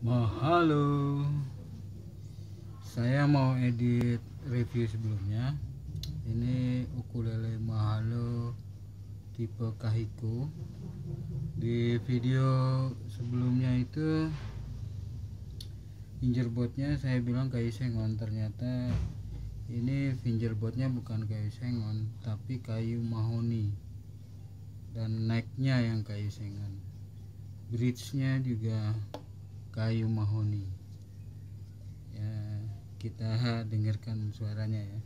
Mahalo. Saya mau edit review sebelumnya. Ini ukulele Mahalo tipe Kahiko. Di video sebelumnya itu fingerboardnya saya bilang kayu sengon. Ternyata ini fingerboardnya bukan kayu sengon tapi kayu mahoni. Dan necknya yang kayu sengon. Bridge-nya juga kayu mahoni. Ya kita dengarkan suaranya ya